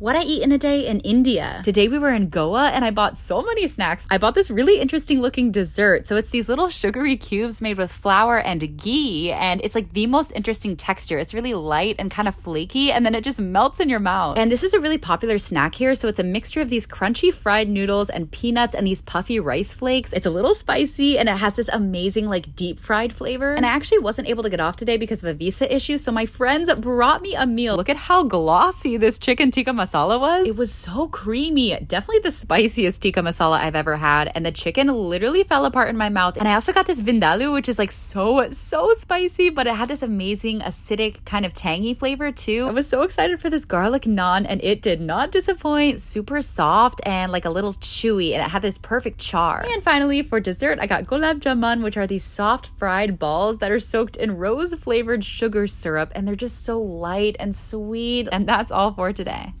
What I eat in a day in India. Today we were in Goa and I bought so many snacks. I bought this really interesting looking dessert. So it's these little sugary cubes made with flour and ghee, and it's like the most interesting texture. It's really light and kind of flaky, and then it just melts in your mouth. And this is a really popular snack here. So it's a mixture of these crunchy fried noodles and peanuts and these puffy rice flakes. It's a little spicy and it has this amazing like deep fried flavor. And I actually wasn't able to get off today because of a visa issue. So my friends brought me a meal. Look at how glossy this chicken tikka masala masala was. It was so creamy. Definitely the spiciest tikka masala I've ever had. And the chicken literally fell apart in my mouth. And I also got this vindaloo, which is like so, so spicy, but it had this amazing acidic kind of tangy flavor too. I was so excited for this garlic naan and it did not disappoint. Super soft and like a little chewy and it had this perfect char. And finally for dessert, I got gulab jamun, which are these soft fried balls that are soaked in rose flavored sugar syrup and they're just so light and sweet. And that's all for today.